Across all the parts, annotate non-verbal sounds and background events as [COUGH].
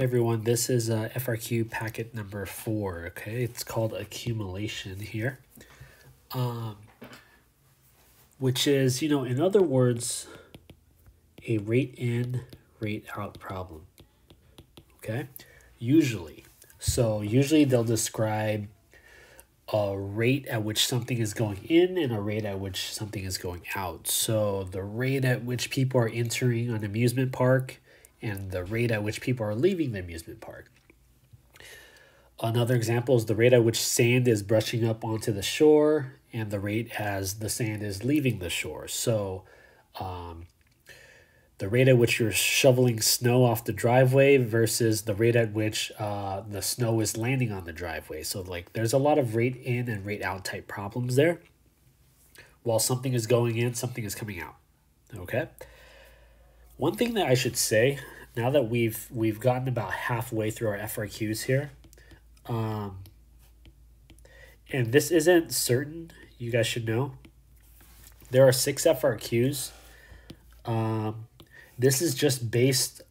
Hey everyone, this is uh, FRQ packet number four, okay? It's called accumulation here. Um, which is, you know, in other words, a rate in, rate out problem, okay? Usually. So usually they'll describe a rate at which something is going in and a rate at which something is going out. So the rate at which people are entering an amusement park and the rate at which people are leaving the amusement park. Another example is the rate at which sand is brushing up onto the shore and the rate as the sand is leaving the shore. So, um, the rate at which you're shoveling snow off the driveway versus the rate at which uh, the snow is landing on the driveway. So, like, there's a lot of rate in and rate out type problems there. While something is going in, something is coming out. Okay. One thing that I should say now that we've we've gotten about halfway through our FRQs here, um, and this isn't certain, you guys should know. There are six FRQs. Um, this is just based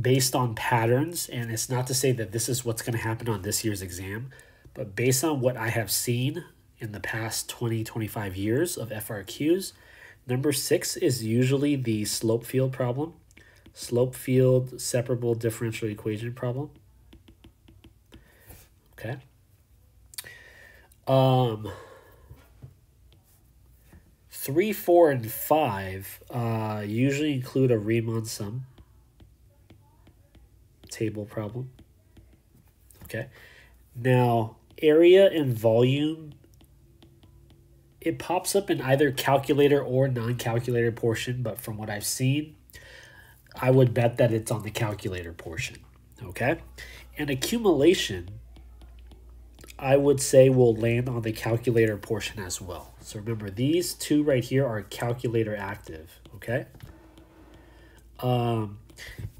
based on patterns, and it's not to say that this is what's going to happen on this year's exam, but based on what I have seen in the past 20, 25 years of FRQs, Number six is usually the slope field problem. Slope field separable differential equation problem. Okay. Um, three, four, and five uh, usually include a Riemann sum table problem. Okay. Now, area and volume it pops up in either calculator or non-calculator portion, but from what I've seen, I would bet that it's on the calculator portion, okay? And accumulation, I would say will land on the calculator portion as well. So remember, these two right here are calculator active, okay? Um,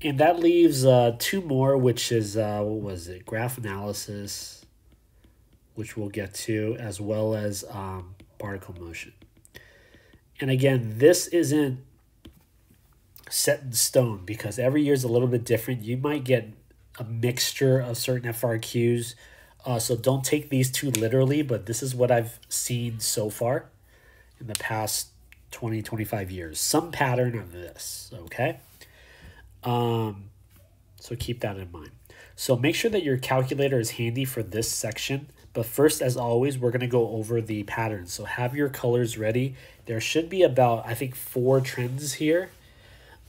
and that leaves uh, two more, which is, uh, what was it, graph analysis, which we'll get to, as well as um, particle motion. And again, this isn't set in stone because every year is a little bit different. You might get a mixture of certain FRQs. Uh, so don't take these two literally, but this is what I've seen so far in the past 20, 25 years. Some pattern of this, okay? Um, so keep that in mind. So make sure that your calculator is handy for this section but first, as always, we're going to go over the patterns. So have your colors ready. There should be about, I think, four trends here.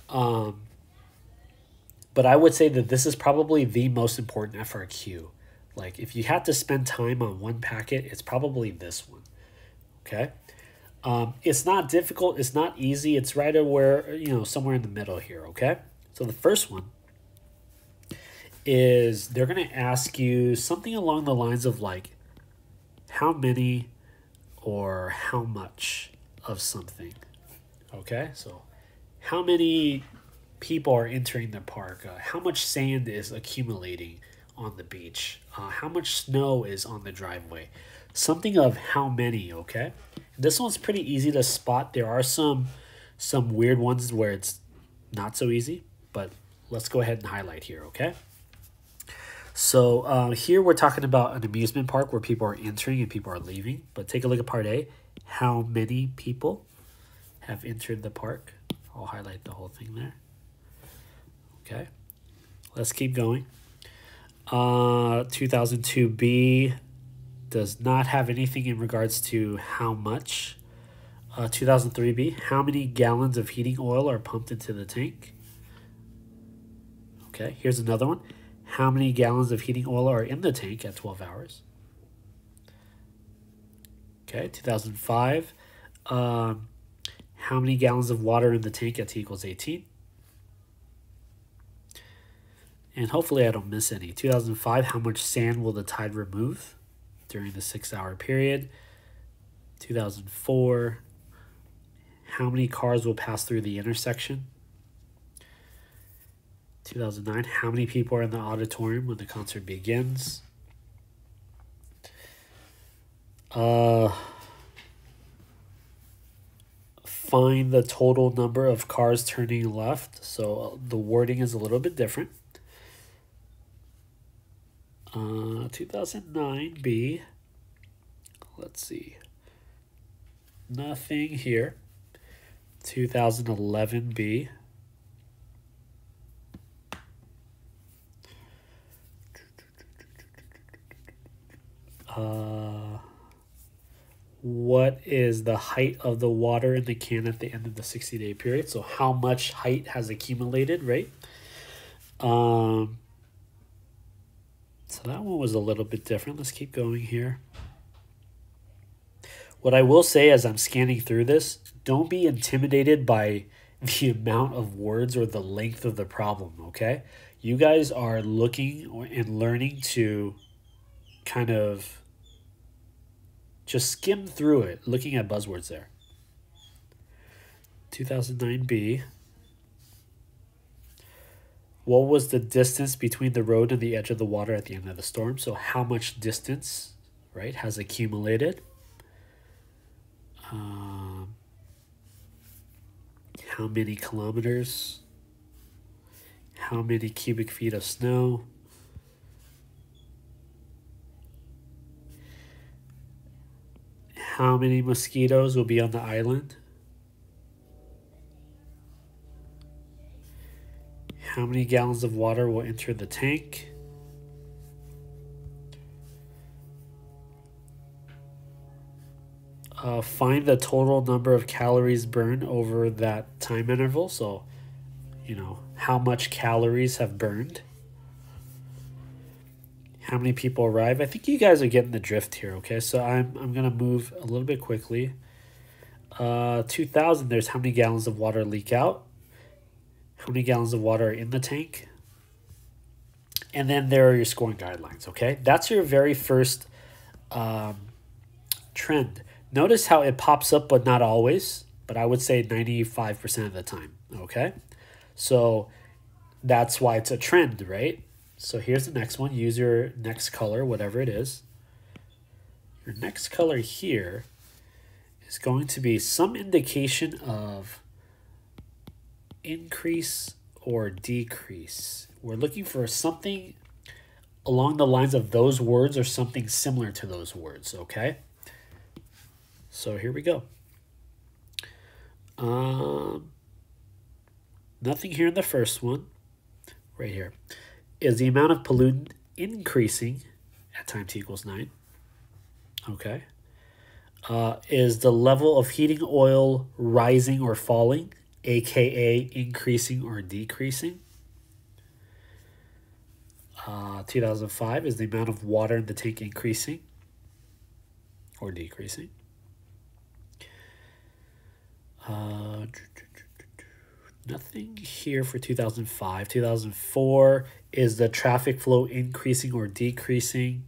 Um, but I would say that this is probably the most important FRQ. Like, if you had to spend time on one packet, it's probably this one. Okay? Um, it's not difficult. It's not easy. It's right where, you know, somewhere in the middle here. Okay? So the first one is they're going to ask you something along the lines of like how many or how much of something. Okay, so how many people are entering the park? Uh, how much sand is accumulating on the beach? Uh, how much snow is on the driveway? Something of how many, okay? This one's pretty easy to spot. There are some some weird ones where it's not so easy, but let's go ahead and highlight here, okay? So uh, here we're talking about an amusement park where people are entering and people are leaving. But take a look at part A. How many people have entered the park? I'll highlight the whole thing there. Okay. Let's keep going. Uh, 2002B does not have anything in regards to how much. Uh, 2003B, how many gallons of heating oil are pumped into the tank? Okay, here's another one how many gallons of heating oil are in the tank at 12 hours. Okay, 2005. Um, how many gallons of water in the tank at T equals 18? And hopefully I don't miss any. 2005, how much sand will the tide remove during the six hour period? 2004, how many cars will pass through the intersection? 2009. How many people are in the auditorium when the concert begins? Uh, find the total number of cars turning left. So uh, the wording is a little bit different. Uh, 2009 B. Let's see. Nothing here. 2011 B. Uh, what is the height of the water in the can at the end of the 60 day period? So, how much height has accumulated, right? Um, so, that one was a little bit different. Let's keep going here. What I will say as I'm scanning through this, don't be intimidated by [LAUGHS] the amount of words or the length of the problem, okay? You guys are looking and learning to kind of just skim through it, looking at buzzwords there. 2009B. What was the distance between the road and the edge of the water at the end of the storm? So, how much distance, right, has accumulated? Um, how many kilometers? How many cubic feet of snow? How many mosquitoes will be on the island? How many gallons of water will enter the tank? Uh, find the total number of calories burned over that time interval. So, you know, how much calories have burned how many people arrive. I think you guys are getting the drift here, okay? So I'm, I'm going to move a little bit quickly. Uh, 2,000, there's how many gallons of water leak out. How many gallons of water are in the tank. And then there are your scoring guidelines, okay? That's your very first um, trend. Notice how it pops up, but not always. But I would say 95% of the time, okay? So that's why it's a trend, right? So here's the next one. Use your next color, whatever it is. Your next color here is going to be some indication of increase or decrease. We're looking for something along the lines of those words or something similar to those words, okay? So here we go. Um, nothing here in the first one, right here is the amount of pollutant increasing at time t equals 9. Okay. Uh, is the level of heating oil rising or falling, aka increasing or decreasing? Uh, 2005 is the amount of water in the tank increasing or decreasing. Uh, nothing here for 2005. 2004 is the traffic flow increasing or decreasing?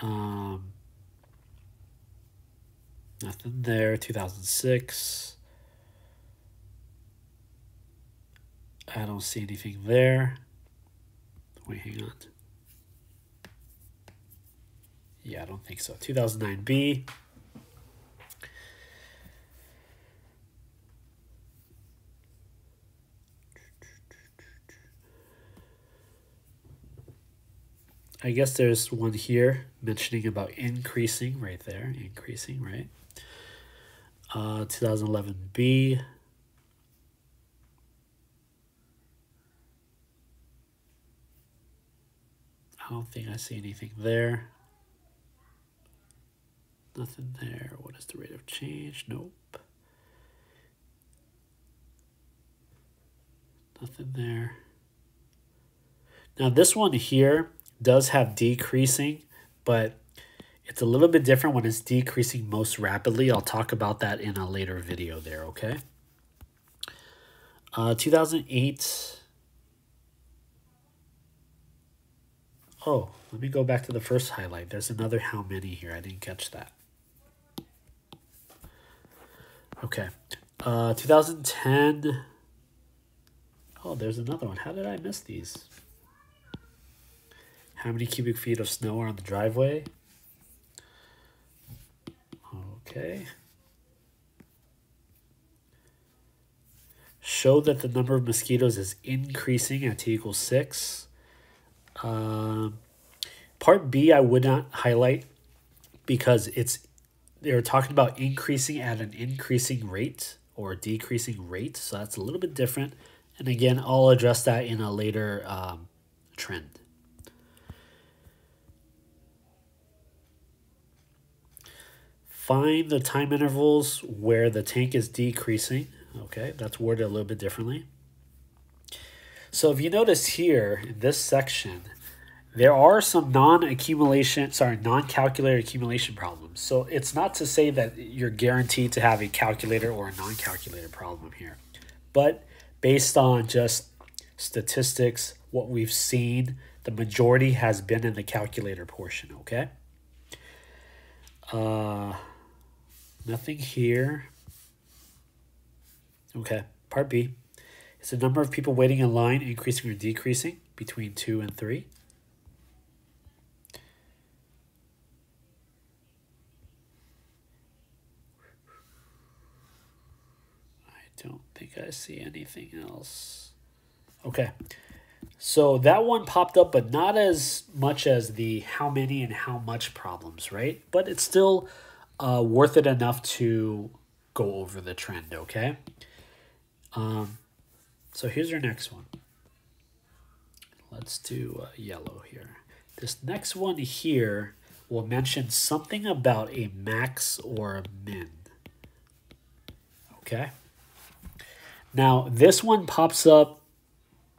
Um, nothing there. 2006. I don't see anything there. Wait, hang on. Yeah, I don't think so. 2009B. I guess there's one here mentioning about increasing right there, increasing, right? Uh, 2011B. I don't think I see anything there. Nothing there. What is the rate of change? Nope. Nothing there. Now this one here does have decreasing, but it's a little bit different when it's decreasing most rapidly. I'll talk about that in a later video there, okay? Uh, 2008. Oh, let me go back to the first highlight. There's another how many here. I didn't catch that. Okay. Uh, 2010. Oh, there's another one. How did I miss these? How many cubic feet of snow are on the driveway? Okay. Show that the number of mosquitoes is increasing at t equals 6. Um, Part B, I would not highlight because it's they're talking about increasing at an increasing rate or decreasing rate. So that's a little bit different. And again, I'll address that in a later um, trend. Find the time intervals where the tank is decreasing. Okay, that's worded a little bit differently. So if you notice here in this section, there are some non-accumulation, sorry, non-calculator accumulation problems. So it's not to say that you're guaranteed to have a calculator or a non-calculator problem here. But based on just statistics, what we've seen, the majority has been in the calculator portion, okay? Uh, Nothing here. Okay, part B. Is the number of people waiting in line increasing or decreasing between 2 and 3? I don't think I see anything else. Okay, so that one popped up, but not as much as the how many and how much problems, right? But it's still uh, worth it enough to go over the trend, okay? Um, so here's our next one. Let's do uh, yellow here. This next one here will mention something about a max or a min. Okay? Now, this one pops up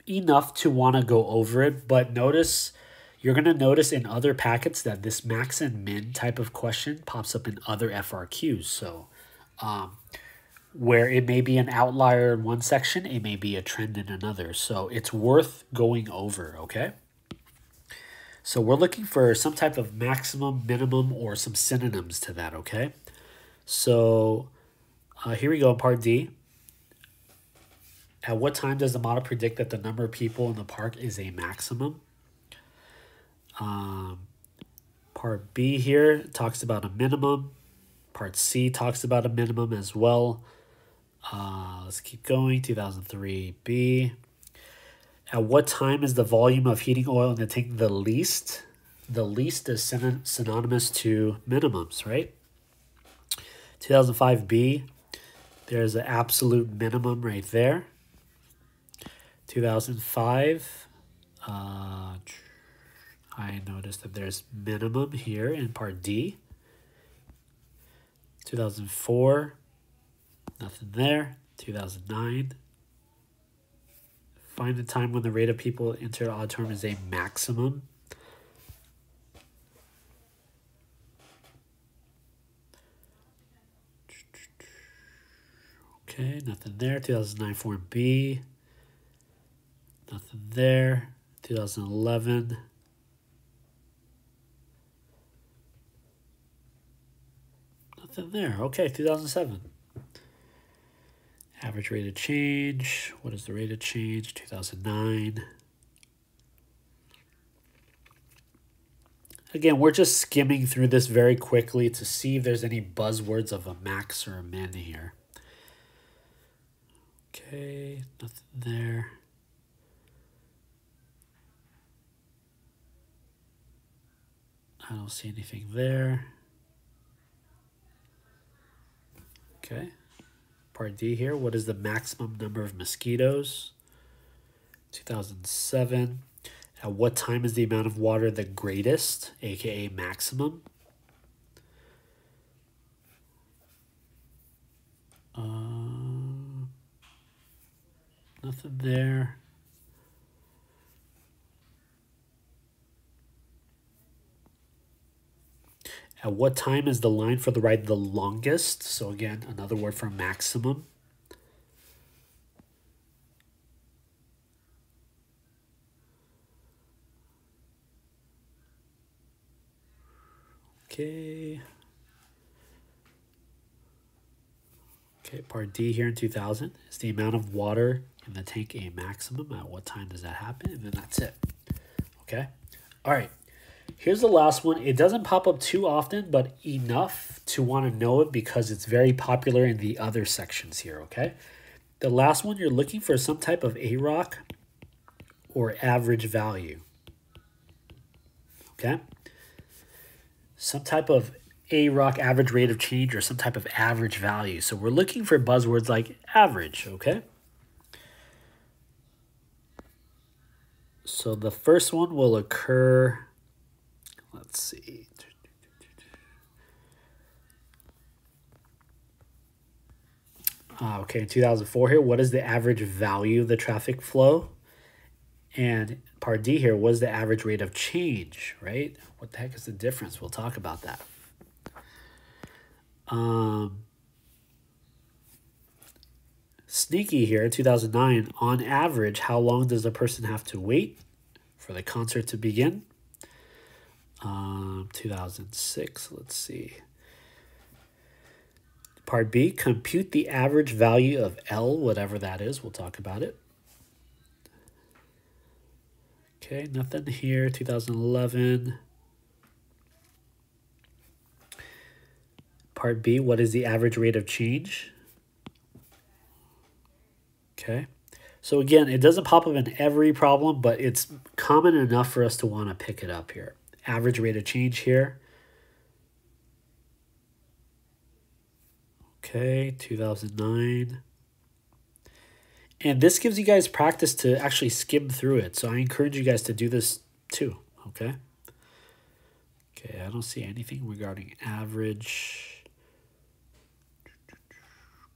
enough to want to go over it, but notice you're going to notice in other packets that this max and min type of question pops up in other FRQs. So um, where it may be an outlier in one section, it may be a trend in another. So it's worth going over, okay? So we're looking for some type of maximum, minimum, or some synonyms to that, okay? So uh, here we go in part D. At what time does the model predict that the number of people in the park is a maximum? Um, part B here talks about a minimum. Part C talks about a minimum as well. Uh, let's keep going. 2003B. At what time is the volume of heating oil in the tank the least? The least is syn synonymous to minimums, right? 2005B, there's an absolute minimum right there. 2005, uh, I noticed that there's minimum here in part D. 2004, nothing there. 2009. Find the time when the rate of people enter auditorium is a maximum. Okay, nothing there. 2009 Form B. Nothing there. 2011. Nothing there. Okay, 2007. Average rate of change. What is the rate of change? 2009. Again, we're just skimming through this very quickly to see if there's any buzzwords of a max or a min here. Okay, nothing there. I don't see anything there. Okay. Part D here. What is the maximum number of mosquitoes? 2007. At what time is the amount of water the greatest, aka maximum? Uh, nothing there. At what time is the line for the ride the longest? So again, another word for maximum. Okay. Okay, part D here in 2000 is the amount of water in the tank a maximum. At what time does that happen? And then that's it. Okay. All right. Here's the last one. It doesn't pop up too often, but enough to want to know it because it's very popular in the other sections here, okay? The last one, you're looking for some type of AROC or average value, okay? some type of AROC average rate of change or some type of average value. So we're looking for buzzwords like average, okay? So the first one will occur, let's see. Uh, okay, 2004 here, what is the average value of the traffic flow? And part D here, what is the average rate of change, right? What the heck is the difference? We'll talk about that. Um, sneaky here, 2009, on average, how long does a person have to wait for the concert to begin? Um, 2006, let's see. Part B, compute the average value of L, whatever that is. We'll talk about it. Okay, nothing here. 2011. Part B, what is the average rate of change? Okay. So again, it doesn't pop up in every problem, but it's common enough for us to want to pick it up here. Average rate of change here. Okay, 2009. And this gives you guys practice to actually skim through it. So I encourage you guys to do this too, okay? Okay, I don't see anything regarding average.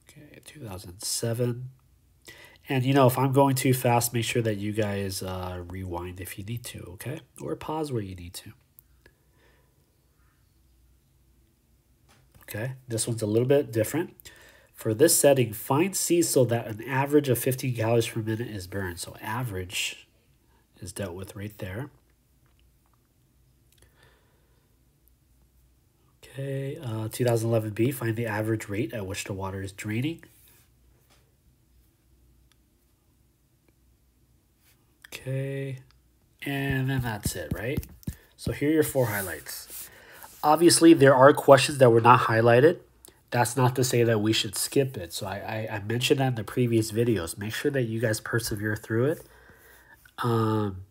Okay, 2007. And you know, if I'm going too fast, make sure that you guys uh, rewind if you need to, okay? Or pause where you need to. Okay, this one's a little bit different. For this setting, find C so that an average of 15 calories per minute is burned. So average is dealt with right there. Okay, uh, 2011B, find the average rate at which the water is draining. Okay, and then that's it, right? So here are your four highlights. Obviously, there are questions that were not highlighted. That's not to say that we should skip it. So I, I, I mentioned that in the previous videos. Make sure that you guys persevere through it. Um,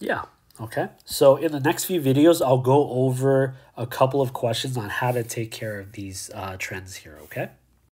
yeah, okay. So in the next few videos, I'll go over a couple of questions on how to take care of these uh, trends here, okay?